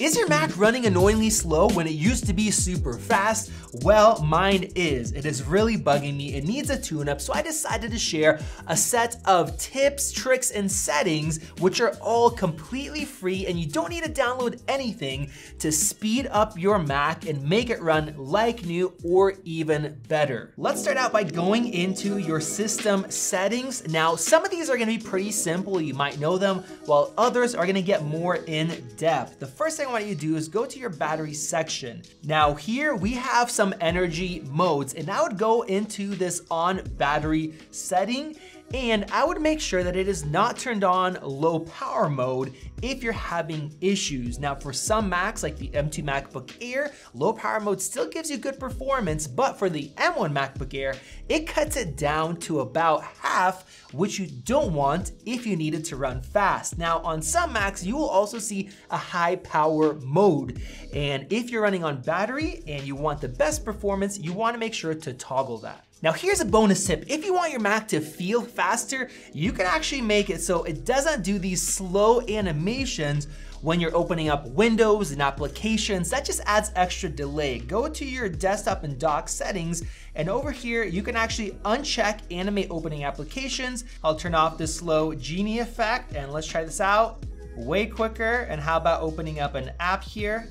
Is your Mac running annoyingly slow when it used to be super fast? Well, mine is. It is really bugging me. It needs a tune-up, so I decided to share a set of tips, tricks, and settings which are all completely free and you don't need to download anything to speed up your Mac and make it run like new or even better. Let's start out by going into your system settings. Now, some of these are gonna be pretty simple. You might know them, while others are gonna get more in depth. The first thing I want you to do is go to your battery section. Now here we have some energy modes and I would go into this on battery setting and I would make sure that it is not turned on low power mode if you're having issues. Now for some Macs like the M2 MacBook Air, low power mode still gives you good performance, but for the M1 MacBook Air, it cuts it down to about half, which you don't want if you need it to run fast. Now on some Macs, you will also see a high power mode. And if you're running on battery and you want the best performance, you wanna make sure to toggle that. Now here's a bonus tip. If you want your Mac to feel faster, you can actually make it so it doesn't do these slow animations when you're opening up windows and applications, that just adds extra delay. Go to your desktop and dock settings, and over here, you can actually uncheck animate opening applications. I'll turn off the slow genie effect, and let's try this out. Way quicker, and how about opening up an app here?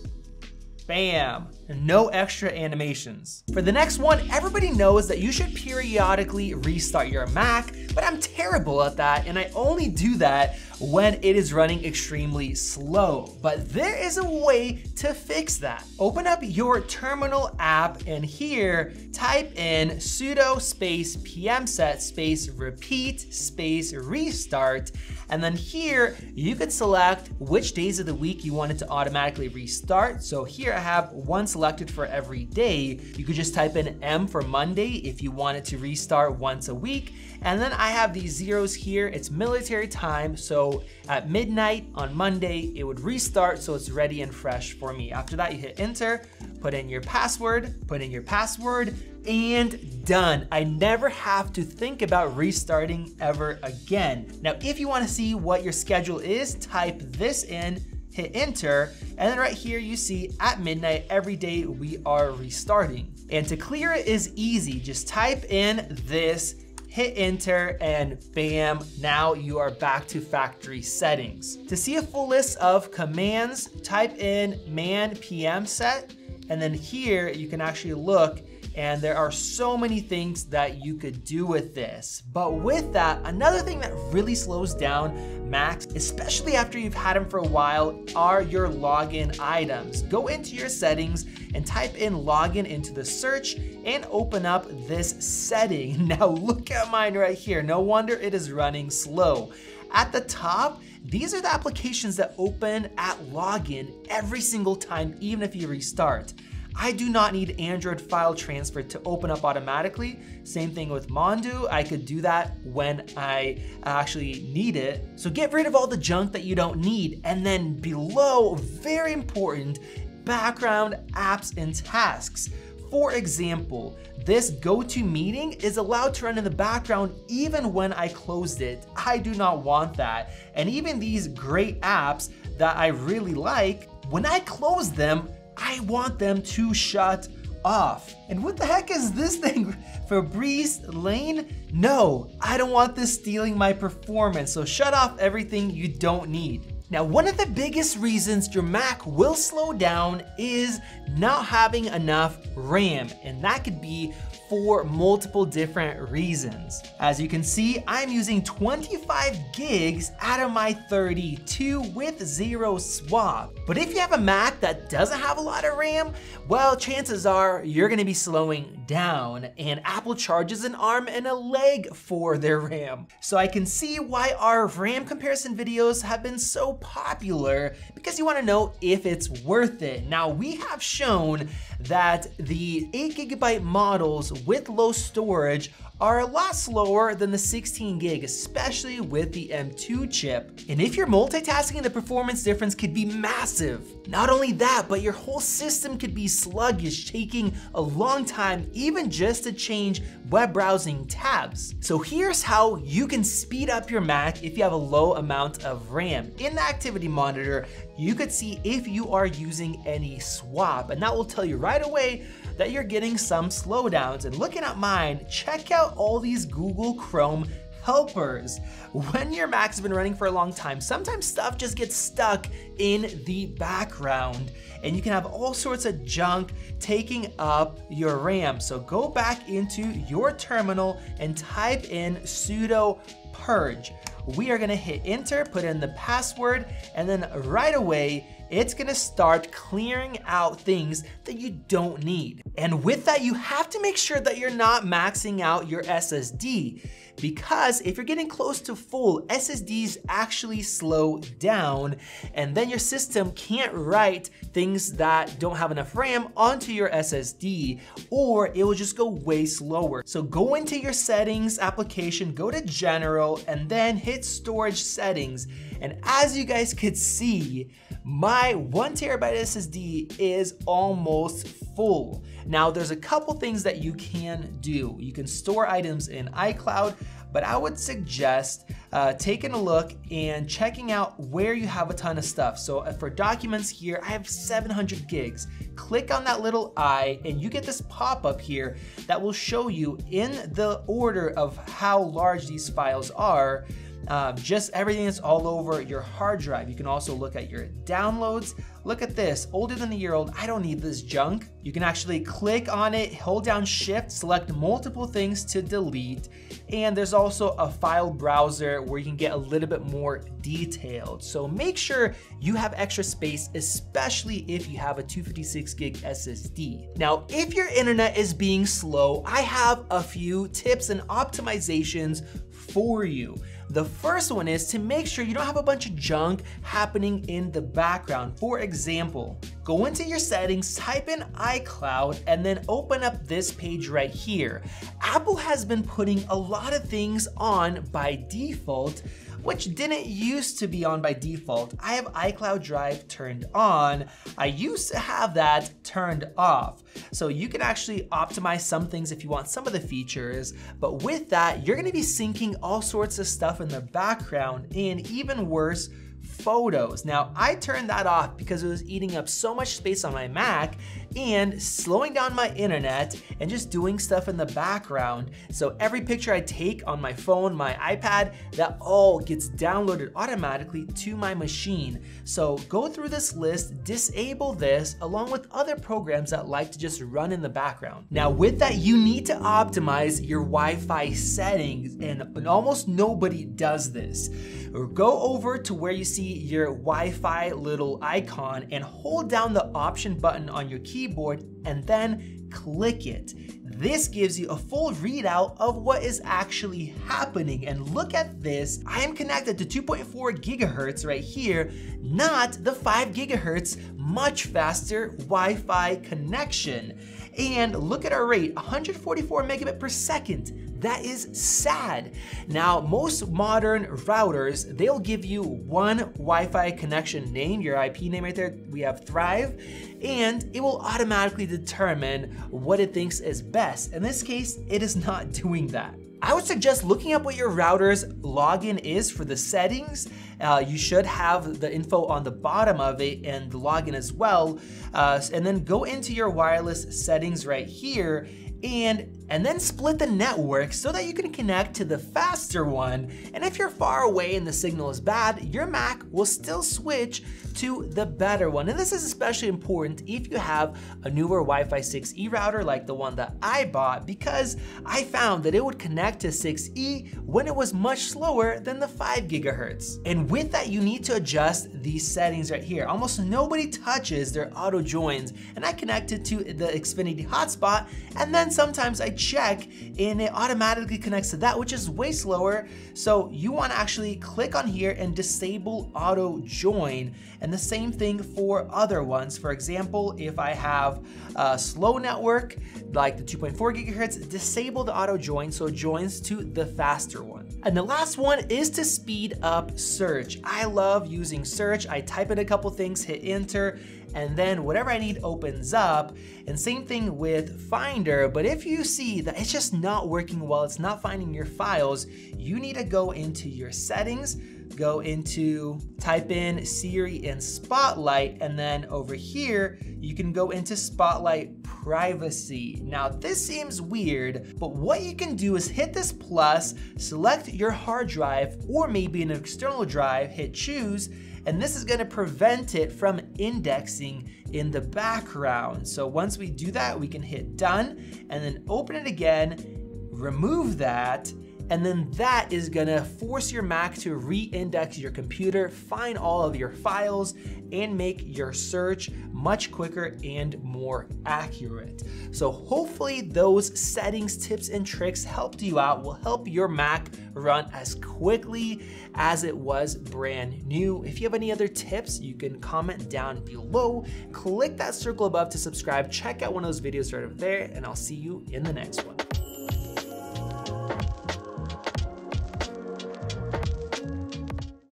Bam, no extra animations. For the next one, everybody knows that you should periodically restart your Mac, but I'm terrible at that and I only do that when it is running extremely slow. But there is a way to fix that. Open up your terminal app and here type in sudo space pmset space repeat space restart and then here, you could select which days of the week you want it to automatically restart. So here I have one selected for every day. You could just type in M for Monday if you want it to restart once a week. And then I have these zeros here. It's military time. So at midnight on Monday, it would restart so it's ready and fresh for me. After that, you hit enter, put in your password, put in your password, and done. I never have to think about restarting ever again. Now, if you wanna see what your schedule is, type this in, hit enter, and then right here you see at midnight every day we are restarting. And to clear it is easy, just type in this, hit enter, and bam, now you are back to factory settings. To see a full list of commands, type in man pmset, and then here you can actually look and there are so many things that you could do with this. But with that, another thing that really slows down Macs, especially after you've had them for a while, are your login items. Go into your settings and type in login into the search and open up this setting. Now look at mine right here. No wonder it is running slow. At the top, these are the applications that open at login every single time, even if you restart. I do not need Android file transfer to open up automatically. Same thing with Mondu. I could do that when I actually need it. So get rid of all the junk that you don't need. And then below, very important, background apps and tasks. For example, this GoToMeeting is allowed to run in the background even when I closed it. I do not want that. And even these great apps that I really like, when I close them, I want them to shut off. And what the heck is this thing? Fabrice Lane? No, I don't want this stealing my performance, so shut off everything you don't need. Now, one of the biggest reasons your Mac will slow down is not having enough RAM, and that could be for multiple different reasons. As you can see, I'm using 25 gigs out of my 32 with zero swap. But if you have a Mac that doesn't have a lot of RAM, well, chances are you're gonna be slowing down and Apple charges an arm and a leg for their RAM. So I can see why our RAM comparison videos have been so popular because you wanna know if it's worth it. Now we have shown that the eight gigabyte models with low storage are a lot slower than the 16 gig, especially with the M2 chip. And if you're multitasking, the performance difference could be massive. Not only that, but your whole system could be sluggish, taking a long time even just to change web browsing tabs. So here's how you can speed up your Mac if you have a low amount of RAM. In the activity monitor, you could see if you are using any swap, and that will tell you right away that you're getting some slowdowns. And looking at mine, check out all these Google Chrome helpers. When your Mac's been running for a long time, sometimes stuff just gets stuck in the background and you can have all sorts of junk taking up your RAM. So go back into your terminal and type in sudo purge. We are gonna hit enter, put in the password, and then right away, it's gonna start clearing out things that you don't need. And with that, you have to make sure that you're not maxing out your SSD because if you're getting close to full, SSDs actually slow down and then your system can't write things that don't have enough RAM onto your SSD or it will just go way slower. So go into your settings application, go to general and then hit storage settings. And as you guys could see, my one terabyte SSD is almost full. Now there's a couple things that you can do. You can store items in iCloud, but I would suggest uh, taking a look and checking out where you have a ton of stuff. So uh, for documents here, I have 700 gigs. Click on that little eye and you get this pop-up here that will show you in the order of how large these files are um, just everything that's all over your hard drive. You can also look at your downloads. Look at this, older than a year old. I don't need this junk. You can actually click on it, hold down shift, select multiple things to delete. And there's also a file browser where you can get a little bit more detailed. So make sure you have extra space, especially if you have a 256 gig SSD. Now, if your internet is being slow, I have a few tips and optimizations for you. The first one is to make sure you don't have a bunch of junk happening in the background. For example, go into your settings, type in iCloud, and then open up this page right here. Apple has been putting a lot of things on by default which didn't used to be on by default. I have iCloud Drive turned on. I used to have that turned off. So you can actually optimize some things if you want some of the features, but with that, you're gonna be syncing all sorts of stuff in the background and even worse, photos. Now, I turned that off because it was eating up so much space on my Mac and slowing down my internet and just doing stuff in the background. So every picture I take on my phone, my iPad, that all gets downloaded automatically to my machine. So go through this list, disable this, along with other programs that like to just run in the background. Now with that, you need to optimize your Wi-Fi settings and almost nobody does this. Or go over to where you see your Wi-Fi little icon and hold down the option button on your keyboard and then click it. This gives you a full readout of what is actually happening. And look at this, I am connected to 2.4 gigahertz right here, not the 5 gigahertz, much faster Wi-Fi connection. And look at our rate, 144 megabit per second. That is sad. Now, most modern routers, they'll give you one Wi-Fi connection name, your IP name right there, we have Thrive, and it will automatically determine what it thinks is best. In this case, it is not doing that. I would suggest looking up what your router's login is for the settings. Uh, you should have the info on the bottom of it and the login as well. Uh, and then go into your wireless settings right here and and then split the network so that you can connect to the faster one. And if you're far away and the signal is bad, your Mac will still switch to the better one. And this is especially important if you have a newer Wi-Fi 6E router like the one that I bought because I found that it would connect to 6E when it was much slower than the 5 gigahertz. And with that, you need to adjust these settings right here. Almost nobody touches their auto joins and I connected to the Xfinity hotspot and then sometimes I check and it automatically connects to that, which is way slower. So you wanna actually click on here and disable auto join. And the same thing for other ones. For example, if I have a slow network, like the 2.4 gigahertz, disable the auto join so it joins to the faster one. And the last one is to speed up search. I love using search. I type in a couple things, hit enter, and then whatever I need opens up. And same thing with Finder, but if you see that it's just not working well, it's not finding your files, you need to go into your settings, go into, type in Siri in Spotlight, and then over here, you can go into Spotlight Privacy. Now this seems weird, but what you can do is hit this plus, select your hard drive, or maybe an external drive, hit choose, and this is gonna prevent it from indexing in the background. So once we do that, we can hit done and then open it again, remove that, and then that is gonna force your Mac to re-index your computer, find all of your files, and make your search much quicker and more accurate. So hopefully those settings, tips, and tricks helped you out, will help your Mac run as quickly as it was brand new. If you have any other tips, you can comment down below. Click that circle above to subscribe. Check out one of those videos right over there, and I'll see you in the next one.